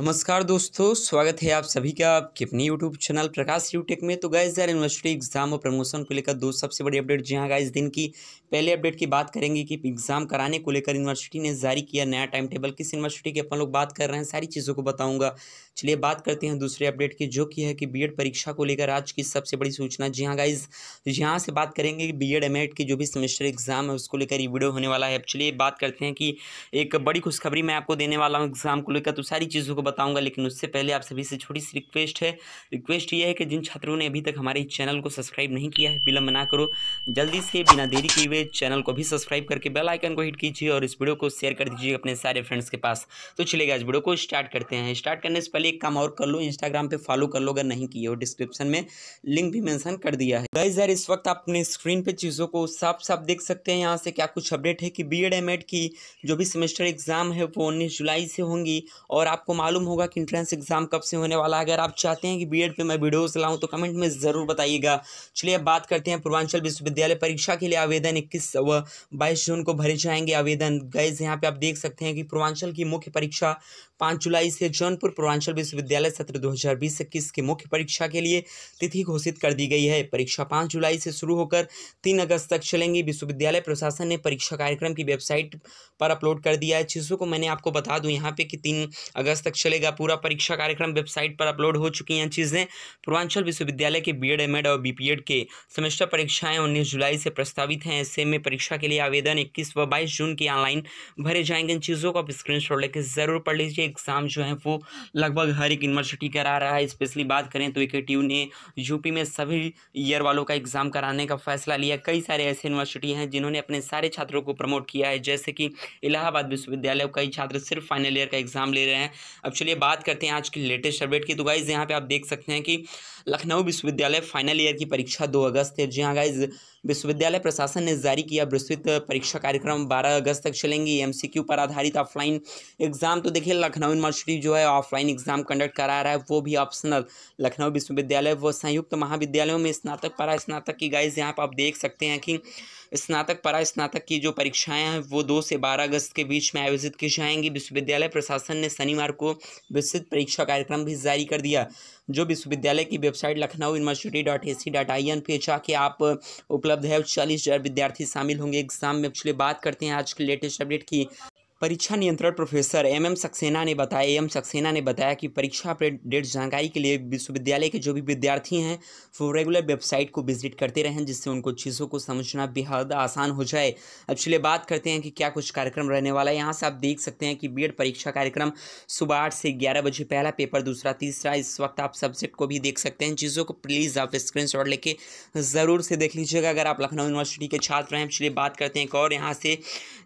नमस्कार दोस्तों, स्वागत है आप सभी का आपके अपनी यूट्यूब चैनल प्रकाश यूटेक में। तो गाइज़ यार यूनिवर्सिटी एग्ज़ाम और प्रमोशन को लेकर दो सबसे बड़ी अपडेट जी हाँ गाइज़ दिन की पहले अपडेट की बात करेंगे कि एग्ज़ाम कराने को लेकर यूनिवर्सिटी ने जारी किया नया टाइम टेबल किस यूनिवर्सिटी की अपन लोग बात कर रहे हैं, सारी चीज़ों को बताऊँगा। चलिए बात करते हैं दूसरे अपडेट की, जो कि है कि बी परीक्षा को लेकर आज की सबसे बड़ी सूचना। जी हाँ गाइज़ यहाँ से बात करेंगे कि बी एड की जो भी सेमेस्टर एग्ज़ाम है, उसको लेकर ये वीडियो होने वाला है। चलिए बात करते हैं कि एक बड़ी खुशखबरी मैं आपको देने वाला हूँ एग्ज़ाम को लेकर। तो सारी चीज़ों को बताऊँगा, लेकिन उससे पहले आप सभी से छोटी सी रिक्वेस्ट है। रिक्वेस्ट ये है कि जिन छात्रों ने अभी तक हमारे चैनल को सब्सक्राइब नहीं किया है विलम्ब ना करो। जल्दी से बिना देरी किए हुए चैनल को भी सब्सक्राइब करके बेल आइकन को हिट कीजिए और इस वीडियो को शेयर कर दीजिए अपने सारे फ्रेंड्स के पास। तो चलेगा इस वीडियो को स्टार्ट करते हैं। स्टार्ट करने से पहले एक काम और कर लो इंस्टाग्राम पर फॉलो कर लो अगर नहीं किए हो। डिस्क्रिप्शन में लिंक भी मेंशन कर दिया है। गाइस, यार, इस वक्त आप अपने स्क्रीन पर चीज़ों को साफ़ साफ़ देख सकते हैं। यहाँ से क्या कुछ अपडेट है कि बी एड की जो भी सेमेस्टर एग्ज़ाम है वो उन्नीस जुलाई से होंगी और आपको मालूम होगा कि इंट्रेंस एग्ज़ाम कब से होने वाला है। अगर आप चाहते हैं कि बी एड मैं वीडियोज़ लाऊँ तो कमेंट में ज़रूर बताइएगा। चलिए, अब बात करते हैं पूर्वांचल विश्वविद्यालय परीक्षा के लिए आवेदन। इक्कीस व बाईस जून को भरे जाएँगे आवेदन। गैस यहाँ पे आप देख सकते हैं कि पूर्वांचल की मुख्य परीक्षा पाँच जुलाई से जौनपुर पूर्वांचल विश्वविद्यालय सत्र दो हज़ार की मुख्य परीक्षा के लिए तिथि घोषित कर दी गई है। परीक्षा पाँच जुलाई से शुरू होकर तीन अगस्त तक चलेंगी। विश्वविद्यालय प्रशासन ने परीक्षा कार्यक्रम की वेबसाइट पर अपलोड कर दिया है। चीज़ों को मैंने आपको बता दूँ यहाँ पे कि तीन अगस्त तक चलेगा। पूरा परीक्षा कार्यक्रम वेबसाइट पर अपलोड हो चुकी हैं चीज़ें। पूर्वांचल विश्वविद्यालय के बी एड और बी के सेमेस्टर परीक्षाएँ उन्नीस जुलाई से प्रस्तावित हैं। ऐसे में परीक्षा के लिए आवेदन इक्कीस व बाईस जून की ऑनलाइन भरे जाएँगे। इन चीज़ों को आप स्क्रीन शॉट लेकर ज़रूर पढ़ लीजिए। एग्ज़ाम जो है वो लगभग हर एक यूनिवर्सिटी करा रहा है। स्पेशली बात करें तो एक ने यूपी में सभी ईयर वालों का एग्ज़ाम कराने का फैसला लिया। कई सारे ऐसे यूनिवर्सिटी हैं जिन्होंने अपने सारे छात्रों को प्रमोट किया है। जैसे कि इलाहाबाद विश्वविद्यालय, कई छात्र सिर्फ़ फाइनल ईयर का एग्ज़ाम ले रहे हैं। अब चलिए बात करते हैं आज की लेटेस्ट अपडेट की। तो गाइज़ यहाँ पे आप देख सकते हैं कि लखनऊ विश्वविद्यालय फाइनल ईयर की परीक्षा दो अगस्त है। जी हाँ गाइज़ विश्वविद्यालय प्रशासन ने जारी किया विस्तृत परीक्षा कार्यक्रम। 12 अगस्त तक चलेंगी। एमसीक्यू पर आधारित ऑफलाइन एग्ज़ाम तो देखिए, लखनऊ यूनिवर्सिटी जो है ऑफलाइन एग्ज़ाम कंडक्ट करा रहा है। वो भी ऑप्शनल लखनऊ विश्वविद्यालय व संयुक्त महाविद्यालयों में स्नातक परा स्नातक की गाइज़ यहाँ पर आप देख सकते हैं कि स्नातक परा स्नातक की जो परीक्षाएँ हैं, वो दो से बारह अगस्त के बीच में आयोजित की जाएँगी। विश्वविद्यालय प्रशासन ने शनिवार को विस्तृत परीक्षा कार्यक्रम भी जारी कर दिया, जो विश्वविद्यालय की website Lucknow university dot A C dot I N पे जाके आप उपलब्ध है। चालीस हज़ार विद्यार्थी शामिल होंगे। एग्ज़ाम में पिछले बात करते हैं आज के लेटेस्ट अपडेट की। परीक्षा नियंत्रण प्रोफेसर एम एम सक्सेना ने बताया, एम सक्सेना ने बताया कि परीक्षा डेट जानकारी के लिए विश्वविद्यालय के जो भी विद्यार्थी हैं, वो रेगुलर वेबसाइट को विज़िट करते रहें, जिससे उनको चीज़ों को समझना बेहद आसान हो जाए। अब चलिए बात करते हैं कि क्या कुछ कार्यक्रम रहने वाला है। यहाँ से आप देख सकते हैं कि बी परीक्षा कार्यक्रम सुबह आठ से ग्यारह बजे, पहला पेपर दूसरा, तीसरा, इस वक्त आप सब्जेक्ट को भी देख सकते हैं। चीज़ों को प्लीज़ आप स्क्रीन शॉट लेके ज़रूर से देख लीजिएगा, अगर आप लखनऊ यूनिवर्सिटी के छात्र हैं। चलिए बात करते हैं एक और, यहाँ से,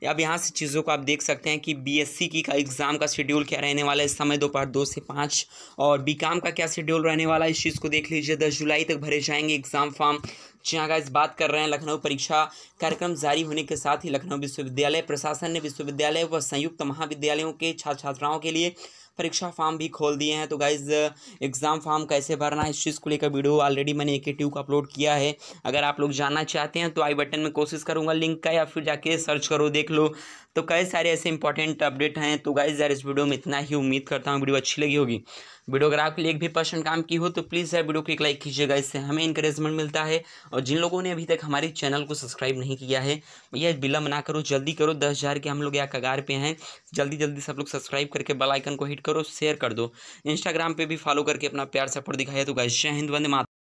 अब यहाँ से चीज़ों को आप देख सकते सकते हैं कि बीएससी की का एग्ज़ाम का शेड्यूल क्या रहने वाला है? इस समय दोपहर दो से पाँच। और बीकॉम का क्या शेड्यूल रहने वाला है? इस चीज़ को देख लीजिए। दस जुलाई तक भरे जाएँगे एग्ज़ाम फॉर्म जहाँ हाँ इस बात कर रहे हैं लखनऊ परीक्षा कार्यक्रम जारी होने के साथ ही लखनऊ विश्वविद्यालय प्रशासन ने विश्वविद्यालय व संयुक्त महाविद्यालयों के छात्र छात्राओं के लिए परीक्षा फॉर्म भी खोल दिए हैं। तो गाइज़ एग्ज़ाम फॉर्म कैसे भरना है, इस चीज़ को लेकर वीडियो ऑलरेडी मैंने एक ट्यू को अपलोड किया है। अगर आप लोग जानना चाहते हैं तो आई बटन में कोशिश करूँगा लिंक का या फिर जाके सर्च करो, देख लो। तो कई सारे ऐसे इंपॉर्टेंट अपडेट हैं। तो गाइज़ यार, इस वीडियो में इतना ही उम्मीद करता हूँ, वीडियो अच्छी लगी होगी। वीडियो अगर आपके लिए एक भी पर्सन काम की हो तो प्लीज़ यार वीडियो को एक लाइक कीजिएगा, इससे हमें इंकरेजमेंट मिलता है। और जिन लोगों ने अभी तक हमारे चैनल को सब्सक्राइब नहीं किया है, भैया विलम्ब ना करो, जल्दी करो, दस हज़ार के हम लोग यहाँ कगार पे हैं। जल्दी जल्दी सब लोग सब्सक्राइब करके बेल आइकन को हिट करो शेयर कर दो। इंस्टाग्राम पर भी फॉलो करके अपना प्यार सपोर्ट दिखाया तो गाइस जय हिंद, वंदे मात